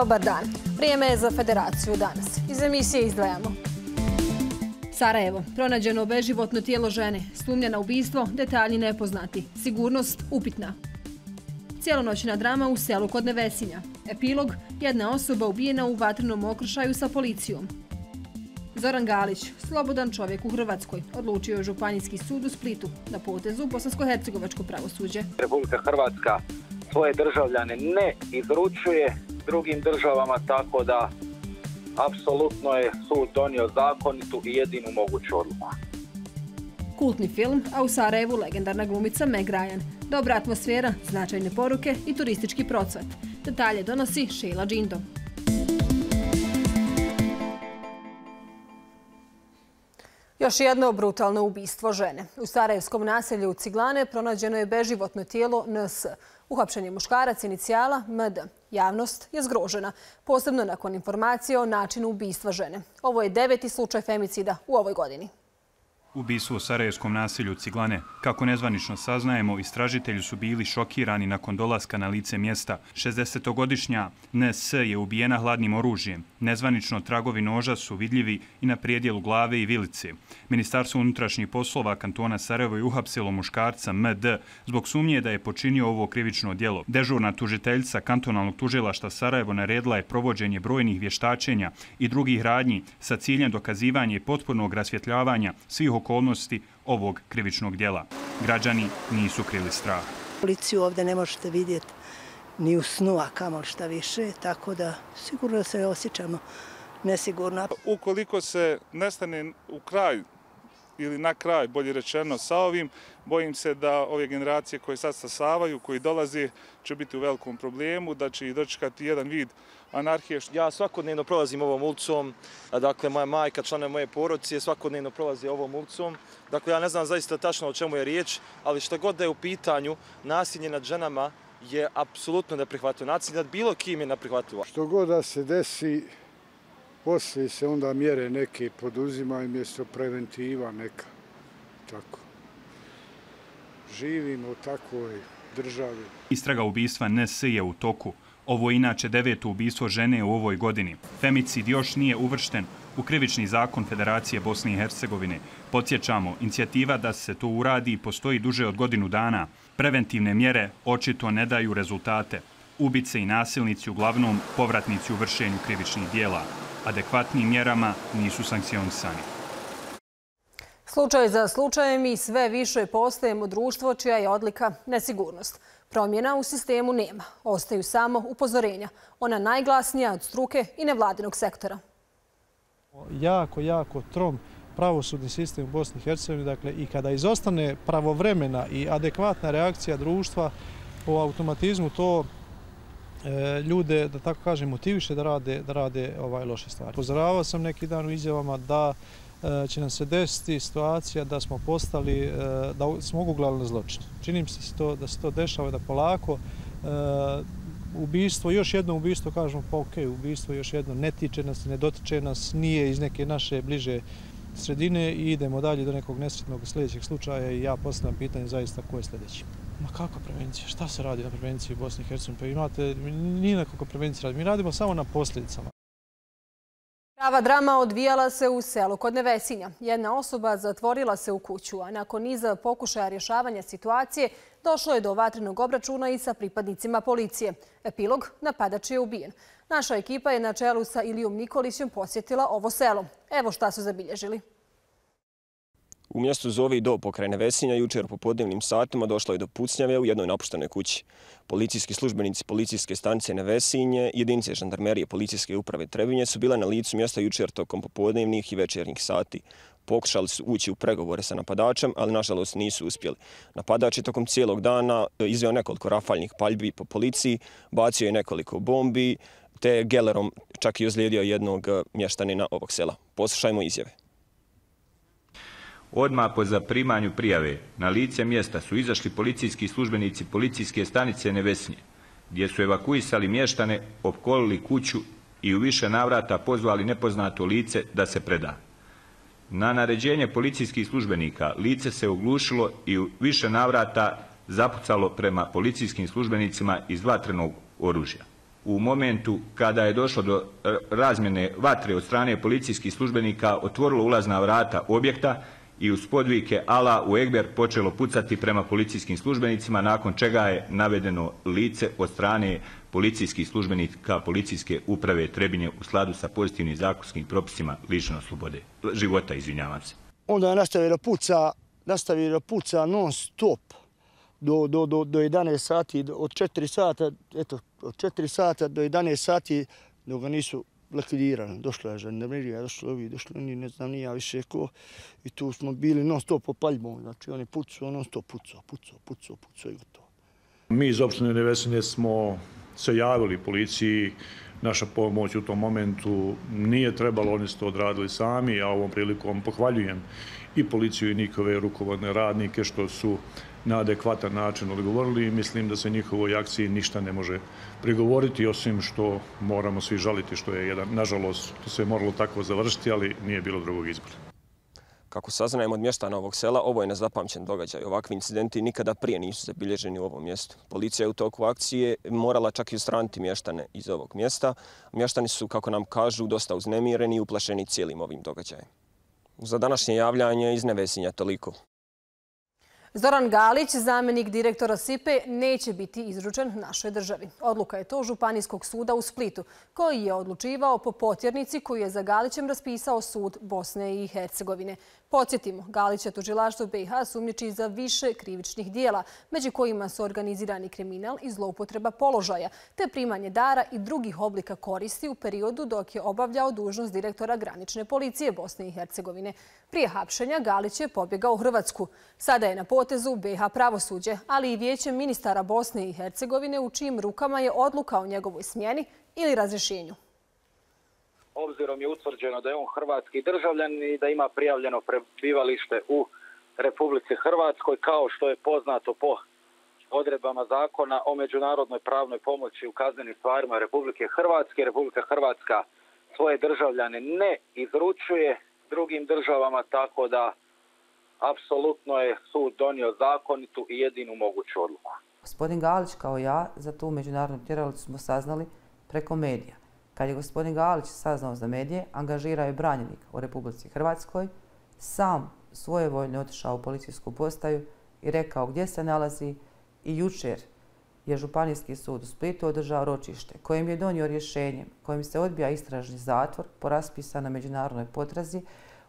Dobar dan. Vrijeme je za federaciju danas. Iz emisije izdvajamo. Sarajevo. Pronađeno beživotno tijelo žene. Slumnja na ubistvo. Detalji nepoznati. Sigurnost upitna. Cijelonoćna drama u selu kod Nevesinja. Epilog. Jedna osoba ubijena u vatrenom okršaju sa policijom. Zoran Galić, slobodan čovjek u Hrvatskoj, odlučio je Županijski sud u Splitu na potezu Bosansko-Hercegovačko pravosuđe. Republika Hrvatska svoje državljane ne izručuje drugim državama, tako da apsolutno je sud donio zakonitu i jedinu moguću odluku. Kultni film, a u Sarajevu legendarna glumica Meg Ryan. Dobra atmosfera, značajne poruke i turistički procvat. Detalje donosi Sheila Džindo. Još jedno brutalno ubistvo žene. U Sarajevskom naselju u Ciglane pronađeno je beživotno tijelo NS. Uhapšen je muškarac inicijala MD. Javnost je zgrožena, posebno nakon informacije o načinu ubistva žene. Ovo je deveti slučaj femicida u ovoj godini. Ubistvo u Sarajevskom nasilju Ciglane. Kako nezvanično saznajemo, istražitelji su bili šokirani nakon dolaska na lice mjesta. 60-godišnja NS je ubijena hladnim oružjem. Nezvanično tragovi noža su vidljivi i na prijedjelu glave i vilice. Ministarstvo unutrašnjih poslova kantona Sarajevo je uhapsilo muškarca MD zbog sumnje da je počinio ovo krivično djelo. Dežurna tužiteljica kantonalnog tužilašta Sarajevo naredila je provođenje brojnih vještačenja i drugih radnji sa ciljem dokazivanja i potpunog rasvjetljavanja svih okolnosti ovog krivičnog dijela. Građani nisu krili strah. Policiju ovdje ne možete vidjeti ni u snu, a kamo šta više, tako da sigurno se osjećamo nesigurno. Ukoliko se nestane u kraj ili na kraj, bolje rečeno, sa ovim, bojim se da ove generacije koje sad sasavaju, koji dolaze, će biti u velikom problemu, da će i dočekati jedan vid anarhije. Ja svakodnevno prolazim ovom ulicom, dakle moja majka, člana moje porocije, svakodnevno prolazi ovom ulicom. Dakle, ja ne znam zaista tačno o čemu je riječ, ali što god da je u pitanju, nasilje nad ženama je apsolutno neprihvatljivo. Nasilje nad bilo kim je neprihvatljivo. Što god da se desi, poslije se onda mjere neke poduzimaju mjesto preventiva neka. Tako. Živimo u takvoj državi. Istraga ubistva NS je u toku. Ovo je inače deveto ubistvo žene u ovoj godini. Femicid još nije uvršten u krivični zakon Federacije Bosne i Hercegovine. Podsjećamo, inicijativa da se to uradi postoji duže od godinu dana. Preventivne mjere očito ne daju rezultate. Ubice i nasilnici uglavnom povratnici u vršenju krivičnih dijela. Adekvatnim mjerama nisu sankcionisani. Slučaj za slučajem i sve više postajemo društvo čija je odlika nesigurnost. Promjena u sistemu nema. Ostaju samo upozorenja. Ona najglasnija od struke i nevladinog sektora. Jako, jako trom pravosudni sistem u Bosni i Hercegovini. Dakle, I kada izostane pravovremena i adekvatna reakcija društva po automatizmu, to E, ljude, da tako kažem, motiviše da rade, da rade ovaj loše stvari. Pozoravao sam neki dan u izjavama da e, će nam se desiti situacija da smo postali, e, da smo oguglali na zločin. Činim se to, da se to dešava da polako ubistvo, još jedno ubistvo, kažemo pa ok, ubistvo još jedno ne tiče nas, ne dotiče nas, nije iz neke naše bliže sredine i idemo dalje do nekog nesretnog sljedećeg slučaja i ja postavljam pitanje zaista ko je sljedeći. Ma kakva prevencija? Šta se radi na prevenciji u Bosni i Hercegovini? Pa imate, nije nekako prevencija radi. Mi radimo samo na posljedicama. Prava drama odvijala se u selu kod Nevesinja. Jedna osoba zatvorila se u kuću, a nakon niza pokušaja rješavanja situacije došlo je do vatrenog obračuna i sa pripadnicima policije. Epilog, napadač je ubijen. Naša ekipa je na čelu sa Ilijom Nikolićem posjetila ovo selo. Evo šta su zabilježili. U mjestu Zove i do pokrajne Vesinja jučer po podnevnim satima došlo je do pucnjave u jednoj napuštenoj kući. Policijski službenici policijske stanice na Vesinje, jedinice žandarmerije policijske uprave Trebinje su bile na licu mjesta jučer tokom popodnevnih i večernjih sati. Pokušali su ući u pregovore sa napadačem, ali nažalost nisu uspjeli. Napadač je tokom cijelog dana e, izveo nekoliko rafaljnih paljbi po policiji, bacio je nekoliko bombi, te gelerom čak i ozlijedio jednog e, mještanina ovog sela. Poslušajmo izjave. Odma po zaprimanju prijave na lice mjesta su izašli policijski službenici policijske stanice Nevesnje, gdje su evakuisali mještane, opkolili kuću i u više navrata pozvali nepoznato lice da se preda. Na naređenje policijskih službenika lice se oglušilo i u više navrata zapucalo prema policijskim službenicima iz vatrenog oružja. u momentu kada je došlo do eh, razmjene vatre od strane policijskih službenika otvorilo ulazna vrata objekta i uz podvike Ala u Egber počelo pucati prema policijskim službenicima, nakon čega je navedeno lice od strane policijskih službenika policijske uprave Trebinje u sladu sa pozitivnim zakonskim propisima lično slobode. Života, izvinjavam se. Onda je nastavio da puca, nastavio da puca non stop do, do, do, do 11 sati, od 4 sata, eto, od 4 sata do 11 sati, dok ga nisu likvidirana. Došla je žandarmerija, je ovi, došli oni, ne znam, nija više ko. I tu smo bili non stop po paljbom, znači oni pucao, non stop pucao, pucao, pucao, pucao i gotovo. Mi iz opštine Nevesine smo se javili policiji, naša pomoć u tom momentu nije trebalo, oni su to odradili sami, a ovom prilikom pohvaljujem i policiju i njihove rukovodne radnike što su na adekvatan način odgovorili i mislim da se njihovoj akciji ništa ne može prigovoriti osim što moramo svi žaliti što je jedan, nažalost, to se je moralo tako završiti, ali nije bilo drugog izbora. Kako saznajemo od mještana ovog sela, ovo je nezapamćen događaj. Ovakvi incidenti nikada prije nisu zabilježeni u ovom mjestu. Policija je u toku akcije morala čak i ustraniti mještane iz ovog mjesta. Mještani su, kako nam kažu, dosta uznemireni i uplašeni cijelim ovim događajem. Za današnje javljanje iz Nevesinja toliko. Zoran Galić, zamenik direktora SIPE, neće biti izručen našoj državi. Odluka je to Županijskog suda u Splitu, koji je odlučivao po potjernici koju je za Galićem raspisao sud Bosne i Hercegovine. Podsjetimo, Galića tužilaštvo BiH sumnjiči za više krivičnih dijela, među kojima su organizirani kriminal i zloupotreba položaja, te primanje dara i drugih oblika koristi u periodu dok je obavljao dužnost direktora granične policije Bosne i Hercegovine. Prije hapšenja Galić je pobjegao u Hrvatsku. Sada je na potezu BiH pravosuđe, ali i vijeće ministara Bosne i Hercegovine u čijim rukama je odluka o njegovoj smjeni ili razrešenju obzirom je utvrđeno da je on hrvatski državljan i da ima prijavljeno prebivalište u Republici Hrvatskoj, kao što je poznato po odredbama zakona o međunarodnoj pravnoj pomoći u kaznenim stvarima Republike Hrvatske. Republika Hrvatska svoje državljane ne izručuje drugim državama, tako da apsolutno je sud donio zakonitu i jedinu moguću odluku. Gospodin Galić kao ja za tu međunarodnu tjeralicu smo saznali preko medija. Kad je gospodin Galić saznao za medije, angažirao je branjenik u Republici Hrvatskoj, sam svojevoljno otišao u policijsku postaju i rekao gdje se nalazi i jučer je Županijski sud u Splitu održao ročište kojim je donio rješenje kojim se odbija istražni zatvor po raspisanoj međunarodnoj potrazi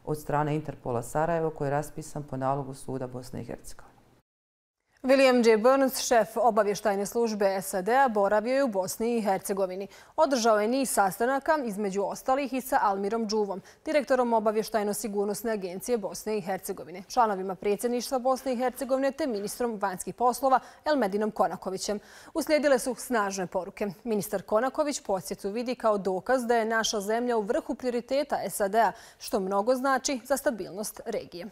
od strane Interpola Sarajevo koji je raspisan po nalogu suda Bosne i Hercegovine. William J. Burns, šef obavještajne službe SAD-a, boravio je u Bosni i Hercegovini. Održao je niz sastanaka, između ostalih i sa Almirom Džuvom, direktorom obavještajno-sigurnosne agencije Bosne i Hercegovine, članovima predsjedništva Bosne i Hercegovine te ministrom vanjskih poslova Elmedinom Konakovićem. Uslijedile su snažne poruke. Ministar Konaković posjetu vidi kao dokaz da je naša zemlja u vrhu prioriteta SAD-a, što mnogo znači za stabilnost regije.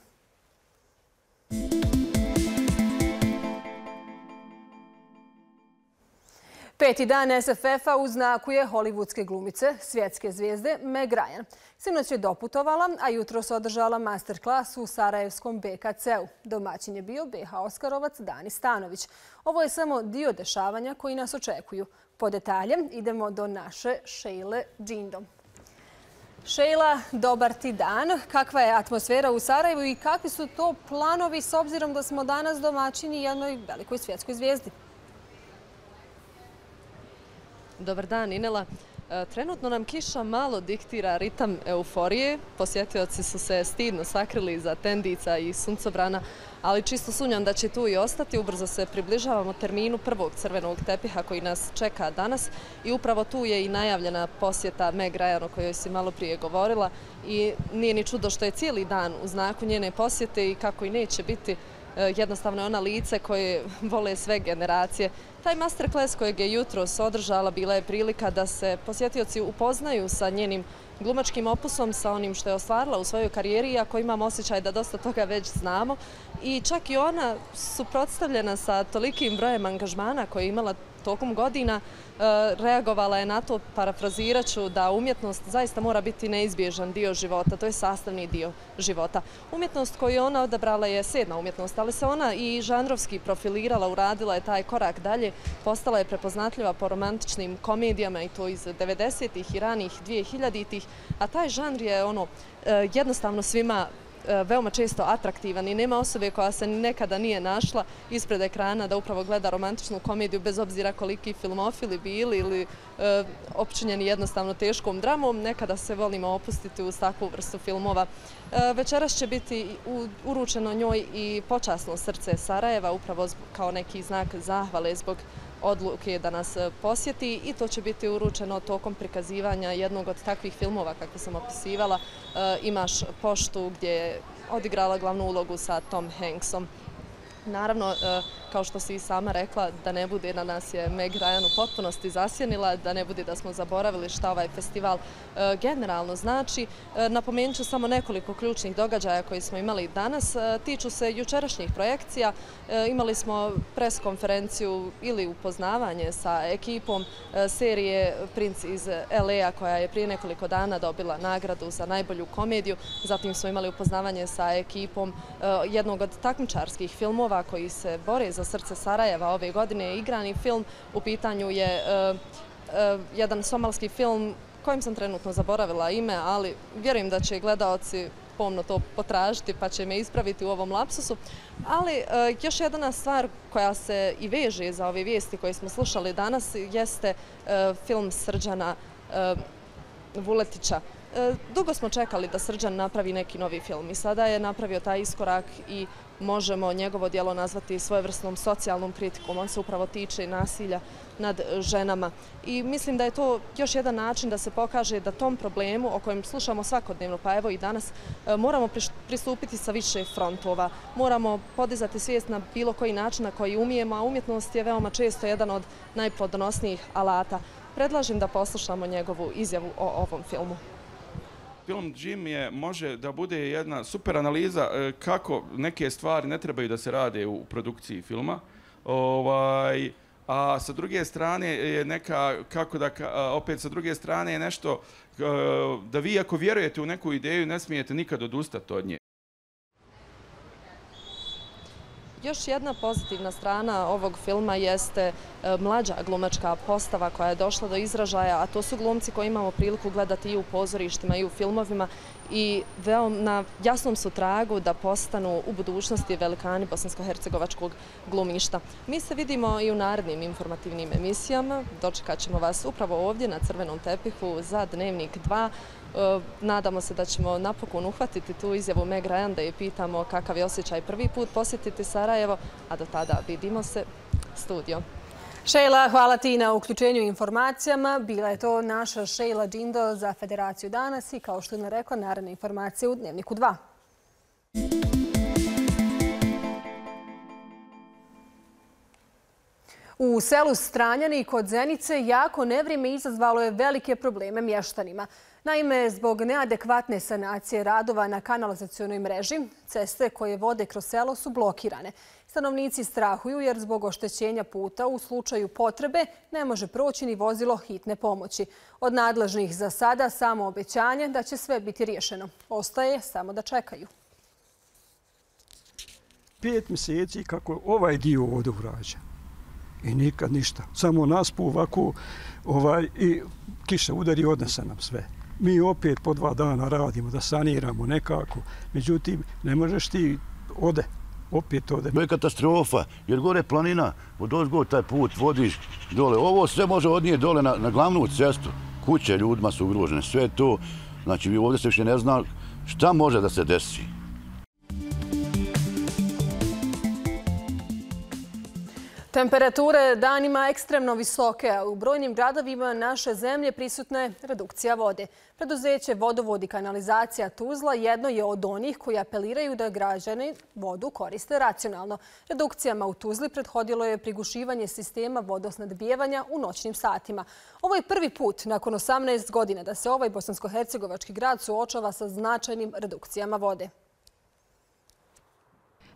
Peti dan SFF-a u znaku je hollywoodske glumice, svjetske zvijezde Meg Ryan. Sinoć je doputovala, a jutro se održala masterclass u Sarajevskom BKC-u. Domaćin je bio BH Oskarovac Dani Stanović. Ovo je samo dio dešavanja koji nas očekuju. Po detalje idemo do naše Šejle Džindom. Šejla, dobar ti dan. Kakva je atmosfera u Sarajevu i kakvi su to planovi s obzirom da smo danas domaćini jednoj velikoj svjetskoj zvijezdi? Dobar dan, Inela. E, trenutno nam kiša malo diktira ritam euforije. Posjetioci su se stidno sakrili za tendica i suncobrana, ali čisto sunjam da će tu i ostati. Ubrzo se približavamo terminu prvog crvenog tepiha koji nas čeka danas i upravo tu je i najavljena posjeta Meg Ryan o kojoj si malo prije govorila i nije ni čudo što je cijeli dan u znaku njene posjete i kako i neće biti E, jednostavno je ona lice koje vole sve generacije. Taj masterclass kojeg je jutro održala bila je prilika da se posjetioci upoznaju sa njenim glumačkim opusom, sa onim što je ostvarila u svojoj karijeri, iako imam osjećaj da dosta toga već znamo. I čak i ona suprotstavljena sa tolikim brojem angažmana koje je imala tokom godina, e, reagovala je na to, parafraziraću, da umjetnost zaista mora biti neizbježan dio života, to je sastavni dio života. Umjetnost koju ona odabrala je sedna umjetnost, ali se ona i žanrovski profilirala, uradila je taj korak dalje, postala je prepoznatljiva po romantičnim komedijama i to iz 90-ih i ranih 2000-ih, a taj žanr je ono e, jednostavno svima E, veoma često atraktivan i nema osobe koja se nekada nije našla ispred ekrana da upravo gleda romantičnu komediju bez obzira koliki filmofili bili ili e, općinjeni jednostavno teškom dramom. Nekada se volimo opustiti uz takvu vrstu filmova. E, večeras će biti uručeno njoj i počasno srce Sarajeva upravo kao neki znak zahvale zbog odluke da nas e, posjeti i to će biti uručeno tokom prikazivanja jednog od takvih filmova kako sam opisivala. E, imaš poštu gdje je odigrala glavnu ulogu sa Tom Hanksom. Naravno, e, kao što si i sama rekla, da ne bude na nas je Meg Ryan u potpunosti zasjenila, da ne bude da smo zaboravili šta ovaj festival e, generalno znači. E, napomenut ću samo nekoliko ključnih događaja koji smo imali danas. Tiču se jučerašnjih projekcija. Imali smo pres konferenciju ili upoznavanje sa ekipom serije Princ iz LA koja je prije nekoliko dana dobila nagradu za najbolju komediju. Zatim smo imali upoznavanje sa ekipom jednog od takmičarskih filmova koji se bore za srce Sarajeva ove godine je igrani film. U pitanju je e, e, jedan somalski film kojim sam trenutno zaboravila ime, ali vjerujem da će gledalci pomno to potražiti pa će me ispraviti u ovom lapsusu. Ali e, još jedna stvar koja se i veže za ove vijesti koje smo slušali danas jeste e, film Srđana Vuletića. E, dugo smo čekali da Srđan napravi neki novi film i sada je napravio taj iskorak i možemo njegovo dijelo nazvati svojevrsnom socijalnom kritikom. On se upravo tiče nasilja nad ženama. I mislim da je to još jedan način da se pokaže da tom problemu o kojem slušamo svakodnevno, pa evo i danas, e, moramo pristupiti sa više frontova. Moramo podizati svijest na bilo koji način na koji umijemo, a umjetnost je veoma često jedan od najplodonosnijih alata. Predlažem da poslušamo njegovu izjavu o ovom filmu film Jim je, može da bude jedna super analiza e, kako neke stvari ne trebaju da se rade u produkciji filma. Ovaj, a sa druge strane je neka, kako da, opet sa druge strane je nešto e, da vi ako vjerujete u neku ideju ne smijete nikad odustati od nje. Još jedna pozitivna strana ovog filma jeste e, mlađa glumačka postava koja je došla do izražaja, a to su glumci koji imamo priliku gledati i u pozorištima i u filmovima i na jasnom su tragu da postanu u budućnosti velikani bosansko-hercegovačkog glumišta. Mi se vidimo i u narednim informativnim emisijama. Dočekat ćemo vas upravo ovdje na crvenom tepihu za Dnevnik 2. E, nadamo se da ćemo napokon uhvatiti tu izjavu Meg Ryan da je pitamo kakav je osjećaj prvi put posjetiti Sarajevo, a do tada vidimo se studio. Šejla, hvala ti na uključenju informacijama. Bila je to naša Šejla Džindo za Federaciju danas i kao što je rekla, naravne informacije u Dnevniku 2. U selu Stranjani kod Zenice jako nevrijeme izazvalo je velike probleme mještanima. Naime, zbog neadekvatne sanacije radova na kanalizacijonoj mreži, ceste koje vode kroz selo su blokirane. Stanovnici strahuju jer zbog oštećenja puta u slučaju potrebe ne može proći ni vozilo hitne pomoći. Od nadležnih za sada samo obećanje da će sve biti riješeno. Ostaje samo da čekaju. Pet mjeseci kako ovaj dio ovdje urađen I nikad ništa. Samo naspu ovako ovaj, i kiša udari odnese nam sve mi opet po dva dana radimo da saniramo nekako. Međutim, ne možeš ti ode, opet ode. To je katastrofa, jer gore planina, od ozgo taj put vodiš dole. Ovo sve može odnije dole na, na glavnu cestu. Kuće ljudima su ugrožene, sve to. Znači, ovdje se više ne zna šta može da se desi. Temperature danima ekstremno visoke, a u brojnim gradovima naše zemlje prisutna je redukcija vode. Preduzeće Vodovod i kanalizacija Tuzla jedno je od onih koji apeliraju da građani vodu koriste racionalno. Redukcijama u Tuzli prethodilo je prigušivanje sistema vodosnadbijevanja u noćnim satima. Ovo je prvi put nakon 18 godina da se ovaj bosansko-hercegovački grad suočava sa značajnim redukcijama vode.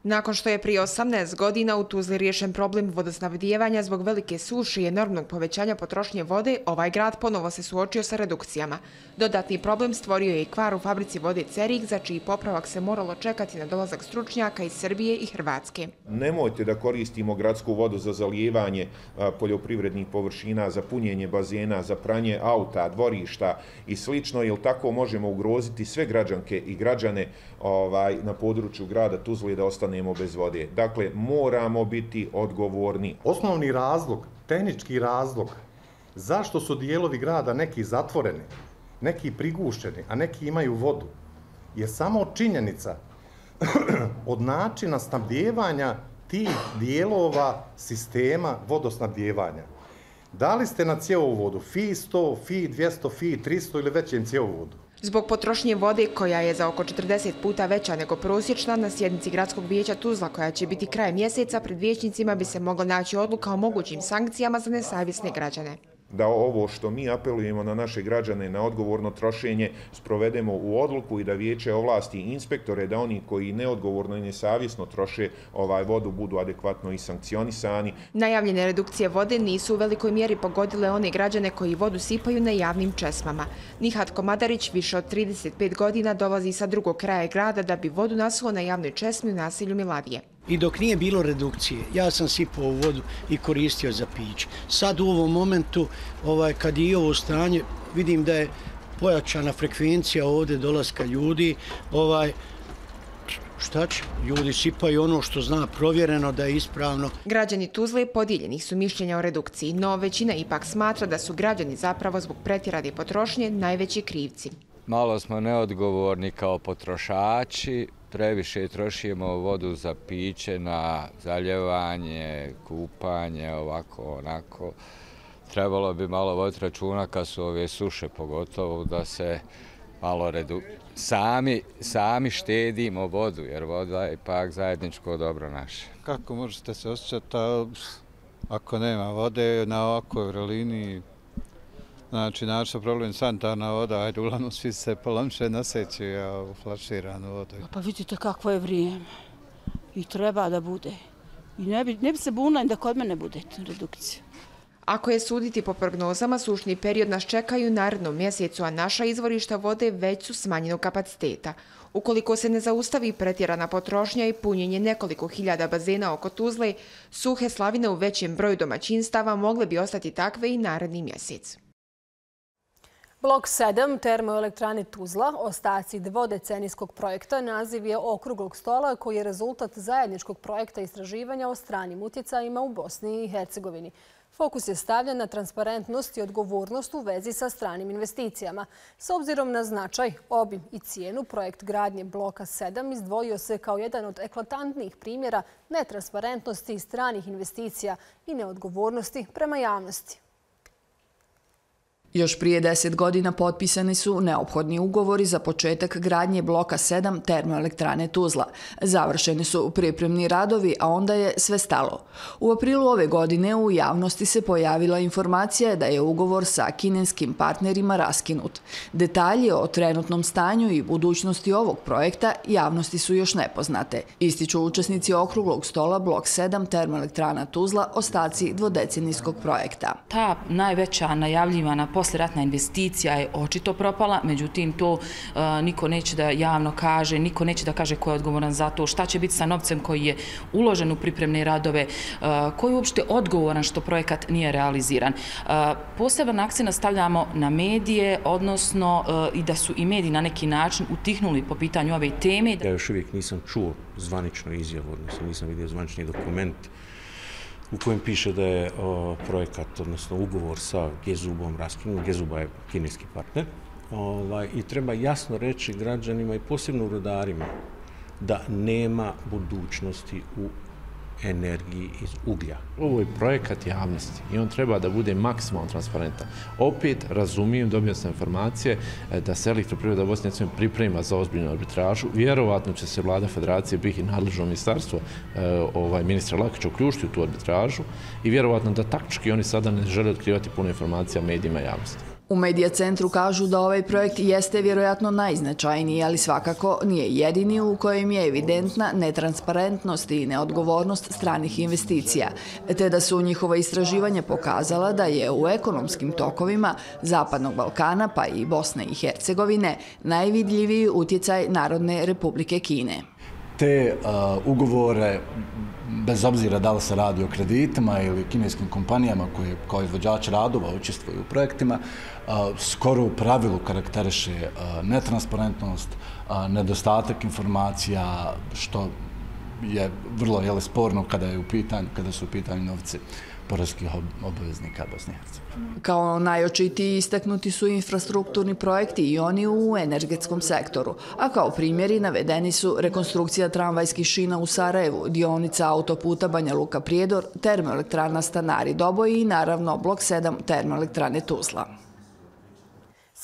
Nakon što je prije 18 godina u Tuzli riješen problem vodosnavdijevanja zbog velike suše i enormnog povećanja potrošnje vode, ovaj grad ponovo se suočio sa redukcijama. Dodatni problem stvorio je i kvar u fabrici vode Cerik, za čiji popravak se moralo čekati na dolazak stručnjaka iz Srbije i Hrvatske. Nemojte da koristimo gradsku vodu za zalijevanje poljoprivrednih površina, za punjenje bazena, za pranje auta, dvorišta i slično, jer tako možemo ugroziti sve građanke i građane ovaj, na području grada Tuzli da ostane ostanemo bez vode. Dakle, moramo biti odgovorni. Osnovni razlog, tehnički razlog, zašto su dijelovi grada neki zatvoreni, neki prigušeni, a neki imaju vodu, je samo činjenica od načina snabdjevanja tih dijelova sistema vodosnabdjevanja. Da li ste na cjevovodu FI 100, FI 200, FI 300 ili većem cjevovodu? Zbog potrošnje vode, koja je za oko 40 puta veća nego prosječna, na sjednici gradskog vijeća Tuzla, koja će biti kraj mjeseca, pred vijećnicima bi se mogla naći odluka o mogućim sankcijama za nesavisne građane da ovo što mi apelujemo na naše građane na odgovorno trošenje sprovedemo u odluku i da vijeće ovlasti inspektore da oni koji neodgovorno i nesavjesno troše ovaj vodu budu adekvatno i sankcionisani. Najavljene redukcije vode nisu u velikoj mjeri pogodile one građane koji vodu sipaju na javnim česmama. Nihat Komadarić više od 35 godina dolazi sa drugog kraja grada da bi vodu nasuo na javnoj česmi u nasilju Milavije. I dok nije bilo redukcije, ja sam sipao vodu i koristio za pić. Sad u ovom momentu, ovaj, kad je i ovo stanje, vidim da je pojačana frekvencija ovde dolaska ljudi, ovaj, šta će, ljudi sipaju ono što zna provjereno da je ispravno. Građani Tuzle podijeljenih su mišljenja o redukciji, no većina ipak smatra da su građani zapravo zbog pretirade potrošnje najveći krivci. Malo smo neodgovorni kao potrošači, previše trošimo vodu za piće, na zaljevanje, kupanje, ovako, onako. Trebalo bi malo voditi računa kad su ove suše pogotovo da se malo redu... Sami, sami štedimo vodu jer voda je ipak zajedničko dobro naše. Kako možete se osjećati ako nema vode na ovakvoj vrelini? Znači, način problem sanitarna voda, ajde, uglavnom svi se polamče naseći u flaširanu vodu. Pa vidite kakvo je vrijeme. I treba da bude. I ne bi, ne bi se bunila da kod mene bude redukcija. Ako je suditi po prognozama, sušni period nas čekaju narednom mjesecu, a naša izvorišta vode već su smanjenog kapaciteta. Ukoliko se ne zaustavi pretjerana potrošnja i punjenje nekoliko hiljada bazena oko Tuzle, suhe slavine u većem broju domaćinstava mogle bi ostati takve i naredni mjesec. Blok 7 termoelektrane Tuzla, ostaci dvodecenijskog projekta, naziv je okruglog stola koji je rezultat zajedničkog projekta istraživanja o stranim utjecajima u Bosni i Hercegovini. Fokus je stavljen na transparentnost i odgovornost u vezi sa stranim investicijama. S obzirom na značaj, obim i cijenu, projekt gradnje bloka 7 izdvojio se kao jedan od eklatantnijih primjera netransparentnosti stranih investicija i neodgovornosti prema javnosti. Još prije deset godina potpisani su neophodni ugovori za početak gradnje bloka 7 termoelektrane Tuzla. Završeni su pripremni radovi, a onda je sve stalo. U aprilu ove godine u javnosti se pojavila informacija da je ugovor sa kineskim partnerima raskinut. Detalji o trenutnom stanju i budućnosti ovog projekta javnosti su još nepoznate. Ističu učesnici okruglog stola blok 7 termoelektrana Tuzla ostaci dvodecenijskog projekta. Ta najveća najavljivana posljeratna investicija je očito propala, međutim to e, niko neće da javno kaže, niko neće da kaže ko je odgovoran za to, šta će biti sa novcem koji je uložen u pripremne radove, ko koji je uopšte odgovoran što projekat nije realiziran. E, poseban akcija nastavljamo na medije, odnosno i da su i mediji na neki način utihnuli po pitanju ove teme. Ja još uvijek nisam čuo zvanično izjavu, odnosno nisam vidio zvanični dokument u kojem piše da je o, projekat, odnosno ugovor sa Gezubom raskinut. Gezuba je kineski partner. Ovaj, I treba jasno reći građanima i posebno rodarima da nema budućnosti u energiji iz uglja. Ovo je projekat javnosti i on treba da bude maksimalno transparentan. Opet razumijem, dobio sam informacije e, da se elektroprivreda Bosne i priprema za ozbiljnu arbitražu. Vjerovatno će se vlada federacije biti i nadležno ministarstvo e, ovaj, ministra Lakića uključiti u tu arbitražu i vjerovatno da taktički oni sada ne žele otkrivati puno informacija medijima javnosti. U Medija centru kažu da ovaj projekt jeste vjerojatno najznačajniji, ali svakako nije jedini u kojem je evidentna netransparentnost i neodgovornost stranih investicija, te da su njihova istraživanja pokazala da je u ekonomskim tokovima Zapadnog Balkana pa i Bosne i Hercegovine najvidljiviji utjecaj Narodne republike Kine. Te ugovore bez obzira da li se radi o kreditima ili kineskim kompanijama koje kao izvođač radova učestvuju u projektima, skoro u pravilu karakteriše netransparentnost, nedostatak informacija, što je vrlo jele, sporno kada, je u pitanju, kada su u pitanju novci poreskih obaveznika Bosne i Hercegovine. Kao najočitiji istaknuti su infrastrukturni projekti i oni u energetskom sektoru, a kao primjeri navedeni su rekonstrukcija tramvajskih šina u Sarajevu, dionica autoputa Banja Luka Prijedor, termoelektrana Stanari Doboj i naravno blok 7 termoelektrane Tuzla.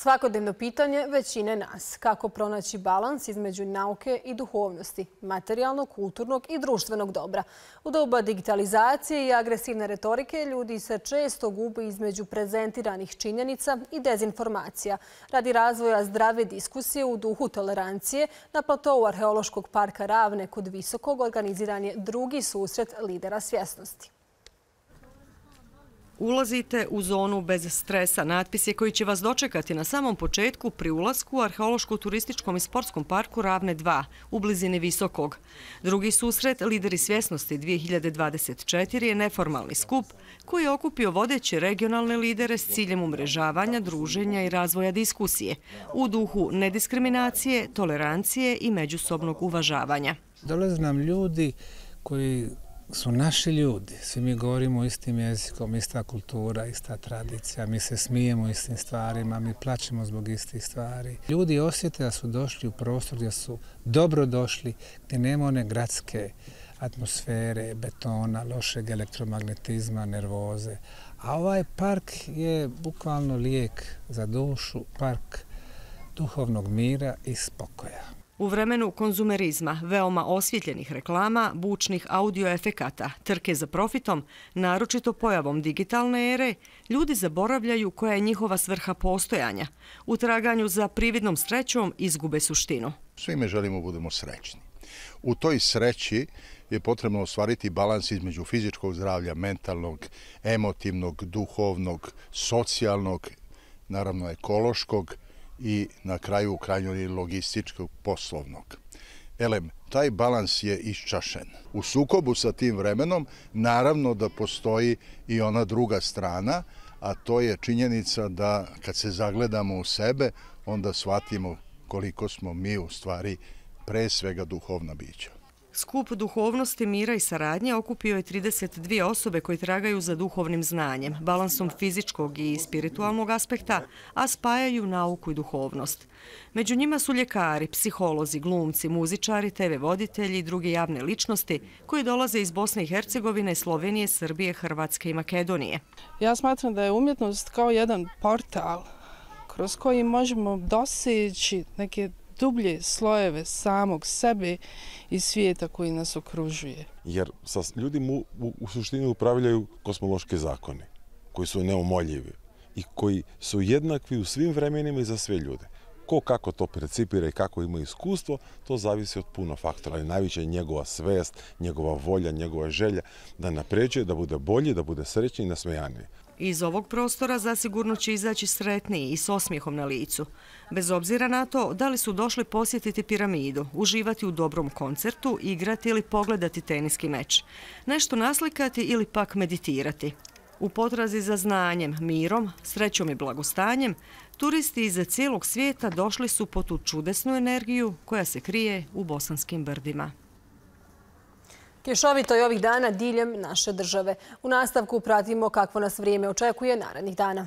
Svakodnevno pitanje većine nas. Kako pronaći balans između nauke i duhovnosti, materijalnog, kulturnog i društvenog dobra. U doba digitalizacije i agresivne retorike ljudi se često gubi između prezentiranih činjenica i dezinformacija. Radi razvoja zdrave diskusije u duhu tolerancije, na platovu Arheološkog parka Ravne kod Visokog organiziran je drugi susret lidera svjesnosti. Ulazite u zonu bez stresa. Natpis je koji će vas dočekati na samom početku pri ulasku u Arheološko-turističkom i sportskom parku Ravne 2 u blizini Visokog. Drugi susret, lideri svjesnosti 2024, je neformalni skup koji je okupio vodeće regionalne lidere s ciljem umrežavanja, druženja i razvoja diskusije u duhu nediskriminacije, tolerancije i međusobnog uvažavanja. Dolaze nam ljudi koji su naši ljudi. Svi mi govorimo istim jezikom, ista kultura, ista tradicija. Mi se smijemo istim stvarima, mi plaćemo zbog istih stvari. Ljudi osjete da su došli u prostor gdje su dobro došli, gdje nema one gradske atmosfere, betona, lošeg elektromagnetizma, nervoze. A ovaj park je bukvalno lijek za dušu, park duhovnog mira i spokoja. U vremenu konzumerizma, veoma osvjetljenih reklama, bučnih audioefekata, trke za profitom, naročito pojavom digitalne ere, ljudi zaboravljaju koja je njihova svrha postojanja. U traganju za prividnom srećom izgube suštinu. Svi me želimo budemo srećni. U toj sreći je potrebno ostvariti balans između fizičkog zdravlja, mentalnog, emotivnog, duhovnog, socijalnog, naravno ekološkog, i na kraju krajnjoj logističkog poslovnog. Elem, taj balans je iščašen. U sukobu sa tim vremenom naravno da postoji i ona druga strana, a to je činjenica da kad se zagledamo u sebe, onda shvatimo koliko smo mi u stvari pre svega duhovna bića. Skup duhovnosti, mira i saradnje okupio je 32 osobe koji tragaju za duhovnim znanjem, balansom fizičkog i spiritualnog aspekta, a spajaju nauku i duhovnost. Među njima su ljekari, psiholozi, glumci, muzičari, TV voditelji i druge javne ličnosti koji dolaze iz Bosne i Hercegovine, Slovenije, Srbije, Hrvatske i Makedonije. Ja smatram da je umjetnost kao jedan portal kroz koji možemo doseći neke dublje slojeve samog sebe i svijeta koji nas okružuje. Jer sa ljudima u, u, u suštini upravljaju kosmološke zakone koji su neumoljivi i koji su jednakvi u svim vremenima i za sve ljude. Ko kako to percipira i kako ima iskustvo, to zavisi od puno faktora. Ali najviše je njegova svest, njegova volja, njegova želja da napređuje, da bude bolji, da bude srećniji i nasmejaniji. Iz ovog prostora zasigurno će izaći sretniji i s osmijehom na licu. Bez obzira na to da li su došli posjetiti piramidu, uživati u dobrom koncertu, igrati ili pogledati teniski meč, nešto naslikati ili pak meditirati. U potrazi za znanjem, mirom, srećom i blagostanjem, turisti iza cijelog svijeta došli su po tu čudesnu energiju koja se krije u bosanskim brdima. Kješovito je ovih dana diljem naše države. U nastavku pratimo kakvo nas vrijeme očekuje narednih dana.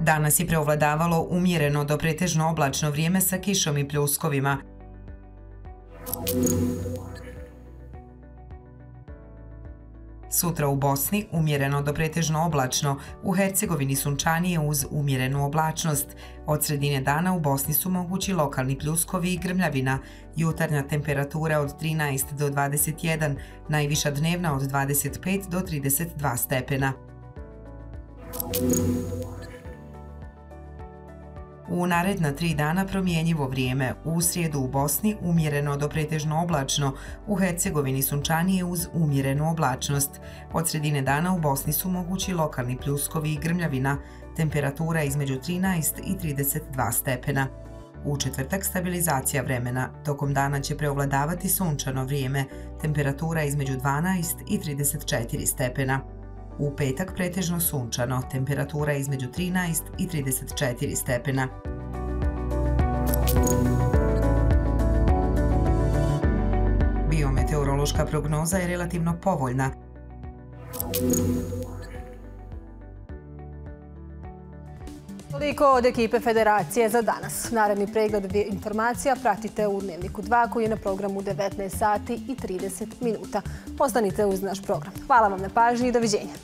Danas je preovladavalo umjereno do pretežno oblačno vrijeme sa kišom i pljuskovima. Sutra u Bosni umjereno do pretežno oblačno, u Hercegovini sunčanije uz umjerenu oblačnost. Od sredine dana u Bosni su mogući lokalni pljuskovi i grmljavina, jutarnja temperatura od 13 do 21, najviša dnevna od 25 do 32 stepena. U naredna tri dana promjenjivo vrijeme. U srijedu u Bosni umjereno do pretežno oblačno, u Hercegovini sunčanije uz umjerenu oblačnost. Od sredine dana u Bosni su mogući lokalni pljuskovi i grmljavina, temperatura između 13 i 32 stepena. U četvrtak stabilizacija vremena, tokom dana će preovladavati sunčano vrijeme, temperatura između 12 i 34 stepena. U petak pretežno sunčano, temperatura između 13 i 34 stepena. Biometeorološka prognoza je relativno povoljna. Toliko od ekipe Federacije za danas. Naredni pregled informacija pratite u Dnevniku 2 koji je na programu 19 sati i 30 minuta. Ostanite uz naš program. Hvala vam na pažnji i doviđenja.